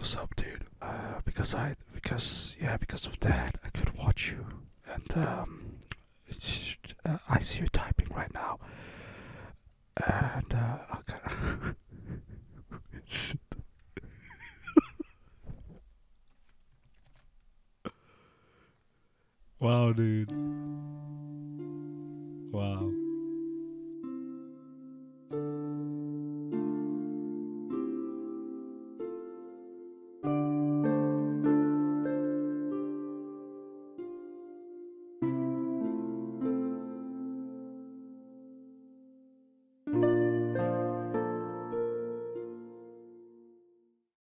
What's up, dude? Uh, because I because yeah because of that I could watch you and um, uh, I see you typing right now and uh, okay. Wow, dude. Wow.